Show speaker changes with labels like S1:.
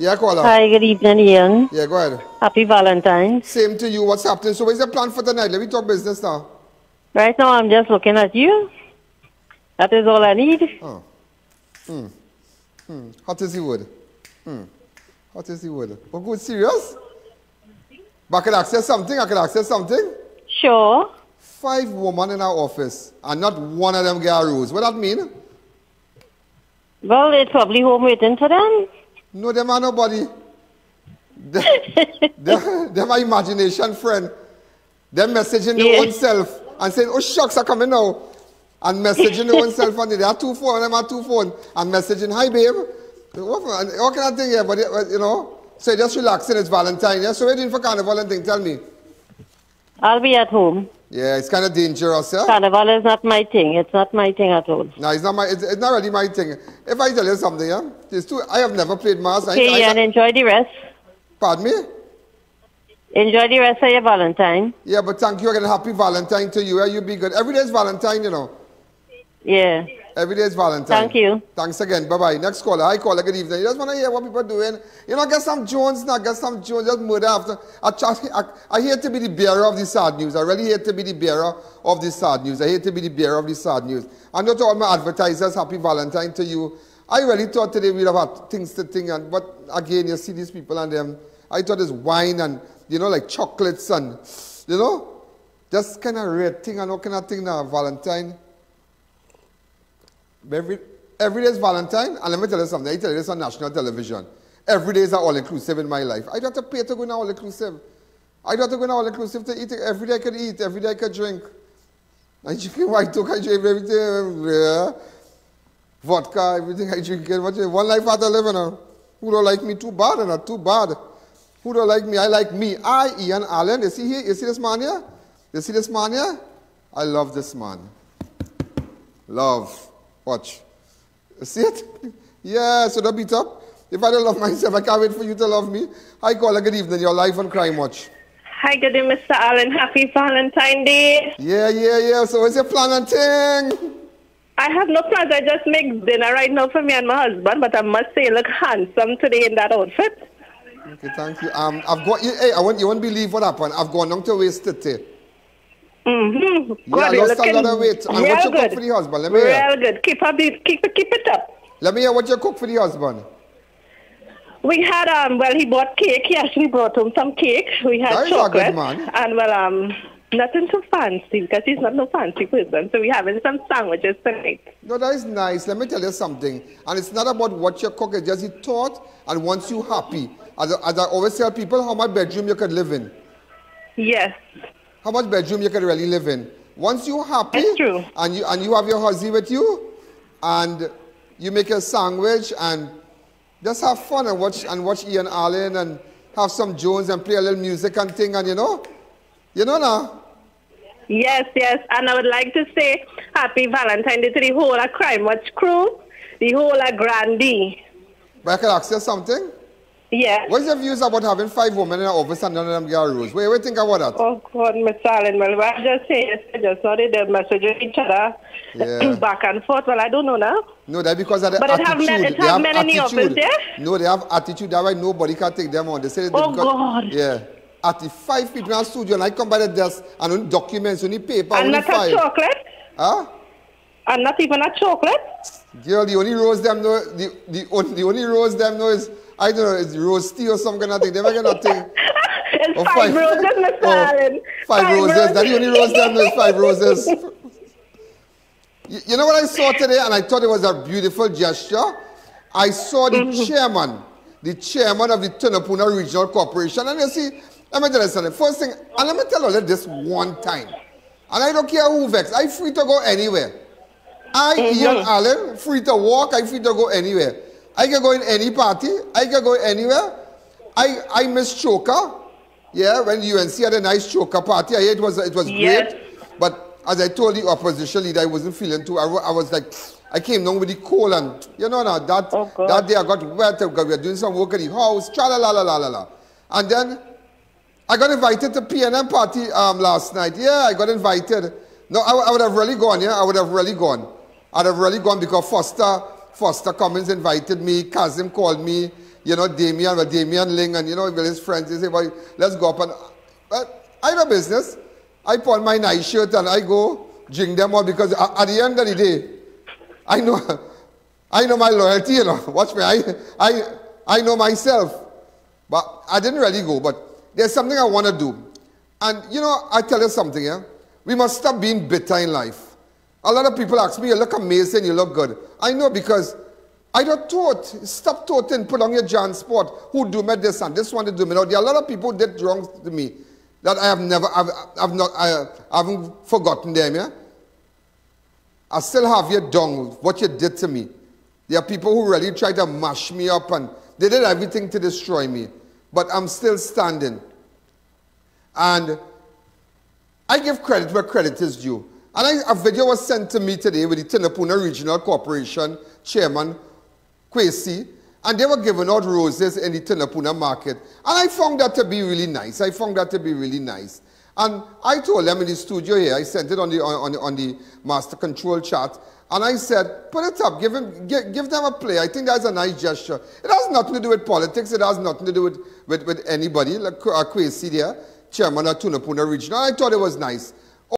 S1: Yeah, caller.
S2: Hi, good evening, Ian.
S1: Yeah, go ahead.
S2: Happy Valentine's.
S1: Same to you. What's happening? So, what's the plan for tonight? Let me talk business now.
S2: Right now, I'm just looking at you. That is all I need.
S1: Oh. Hmm. Hmm. Hot is the word. Hmm. Hot is the word. Oh, good, serious? But I could access something? I could access something?
S2: Sure.
S1: Five women in our office, and not one of them get a rose. What that mean?
S2: Well, it's probably home waiting for them.
S1: No, them are nobody. them, them, them are imagination friend. Them messaging their
S2: Yeah.
S1: own self and saying, oh shucks, are coming now. And messaging their own self and they have two phones, them have two phones. And messaging, hi babe. What, all kind of thing here, but you know. So just relaxing, it's Valentine. Yeah? So what doing for carnival and thing? Tell me.
S2: I'll be at home.
S1: Yeah, it's kind of dangerous, yeah?
S2: Carnival is not my thing. It's not my thing at all.
S1: No, it's not my. It's, it's not really my thing. If I tell you something, yeah, it's too. I have never played mass. I,
S2: Okay,
S1: I,
S2: Ian, enjoy the rest.
S1: pardon me.
S2: Enjoy the rest of your Valentine.
S1: Yeah, but thank you again. Happy Valentine to you. Yeah, you be good. Every day is Valentine, you know.
S2: Yeah.
S1: Every day is Valentine.
S2: Thank you.
S1: Thanks again. Bye bye. Next caller. Hi, caller. Good evening. You just want to hear what people are doing. You know, get some Jones now. Get some Jones. Just murder after. I, I, I hate to be the bearer of the sad news. I really hate to be the bearer of the sad news. I hate to be the bearer of the sad news. And not to all my advertisers, happy Valentine to you. I really thought today we'd have had things to think, and but again, you see these people and them. I thought it's wine and you know, like chocolates and you know, just kind of red thing and all kind of thing now. Valentine. Every, every day is Valentine, and let me tell you something. I tell you this on national television. Every day is all inclusive in my life. I don't have to pay to go in all inclusive. I don't have to go in all inclusive to eat. Every day I could eat, every day I could drink. I drink White Oak, I drink everything. Yeah. Vodka, everything I drink. One life after living. Uh. Who don't like me? Too bad, or not too bad. Who don't like me? I like me. I, Ian Alleyne. You see here? You see this man here? You see this man here? I love this man. Love. Watch. See it? Yeah, so don't beat up. If I don't love myself, I can't wait for you to love me. Hi, caller. Good evening. You're live on Crime Watch.
S3: Hi, good day, Mr. Alleyne. Happy Valentine Day.
S1: Yeah, yeah, yeah. So what's your plan and thing?
S3: I have no plans. I just make dinner right now for me and my husband, but I must say you look handsome today in that outfit.
S1: Okay, thank you. Um, I've got you. Hey, I want you won't believe what happened. I've gone down to waist today.
S3: Mm-hmm.
S1: Yeah, I lost a lot of weight. And what you cook
S3: good.
S1: for the husband? Let me hear.
S3: Good. Keep up, keep it, keep it up.
S1: Let me hear what you cook for the husband.
S3: We had um well he bought cake. He actually brought home some cake. We had
S1: That
S3: chocolate
S1: good man.
S3: and well um nothing too fancy because he's not no fancy person. So we're having some sandwiches tonight.
S1: No, that is nice. Let me tell you something. And it's not about what you cook, it's just the thought and once you happy. As, I- as I always tell people, how much bedroom you could live in.
S3: Yes.
S1: How much bedroom you can really live in. Once you're happy and you and you have your husband with you and you make a sandwich and just have fun and watch and watch Ian Alleyne and have some Jones and play a little music and thing and you know. You know now.
S3: Yes, yes. And I would like to say happy Valentine Day to the whole of Crime Watch crew, the whole of Grandee.
S1: But I could ask you something.
S3: Yes.
S1: What's your views about having five women in an office and none of them get a rose? What do you think about that?
S3: Oh God, Miss Alleyne. Well, what I just say yes, I just saw they messaging each other
S1: Yeah.
S3: back and forth. Well, I don't know now.
S1: No, that's because of the
S3: But it have
S1: attitude.
S3: men- it
S1: they
S3: have
S1: have
S3: men in the
S1: attitude.
S3: office, yeah?
S1: No, they have attitude. That's why nobody can take them on. They say
S3: Oh, God.
S1: Yeah. At the five people in the studio, and I come by the desk and only documents, only paper,
S3: And
S1: only
S3: not a
S1: five.
S3: chocolate.
S1: Huh?
S3: And not even a chocolate.
S1: Girl, the only rose them know, the, the, the only rose them know is, I don't know, it's rose tea or some kind of thing. They never get nothing.
S3: it's
S1: Oh,
S3: five, roses, Mr.
S1: oh,
S3: Alleyne.
S1: Five, roses. That's the only rose them know is five roses. You, know what I saw today, and I thought it was a beautiful gesture? I saw the
S3: Mm-hmm.
S1: chairman, the chairman of the Tunapuna Regional Corporation, and you see, let me tell you something. First thing, and let me tell you this one time, and I don't care who vex, I'm free to go anywhere. I,
S3: Mm-hmm.
S1: Ian Alleyne, free to walk, I'm free to go anywhere. I can go in any party, I can go anywhere. I, I miss Choker. Yeah, when UNC had a nice Choker party, I, it was, it was
S3: Yes.
S1: great. But as I told the opposition leader, I wasn't feeling too. I, I was like, I came down with the cold and, you know, now that,
S3: Oh,
S1: that day I got wet because we were doing some work at the house, tra la la la la la la. And then I got invited to PNM party um, last night. Yeah, I got invited. No, I, I would have really gone, yeah, I would have really gone. I'd have really gone because Foster, Foster Cummings invited me, Kazim called me, you know, Damien, well, Damien Ling and, you know, his friends, they say, well, let's go up and, well, I have a business. I put on my nice shirt and I go drink them all because at the end of the day, I know, I know my loyalty, you know. Watch me, I, I, I know myself. But I didn't really go, but there's something I want to do. And, you know, I tell you something, yeah? We must stop being bitter in life. A lot of people ask me, you look amazing, you look good. I know because I don't thought, stop thoughting, put on your John Sport, who do me this and this one to do me. Now, there are a lot of people did wrong to me that I have never, I've, I've not, I, haven't forgotten them, yeah? I still have you down, what you did to me. There are people who really tried to mash me up and they did everything to destroy me. But I'm still standing. And I give credit where credit is due. And I, a video was sent to me today with the Tunapuna Regional Corporation Chairman, Kwesi, and they were giving out roses in the Tunapuna market. And I found that to be really nice. I found that to be really nice. And I told them in the studio here, I sent it on the, on, on the master control chat, and I said, put it up, give, him, give, give them a play. I think that's a nice gesture. It has nothing to do with politics. It has nothing to do with, with, with anybody, like uh, Kwesi there chairman of Tunapuna Regional. I thought it was nice.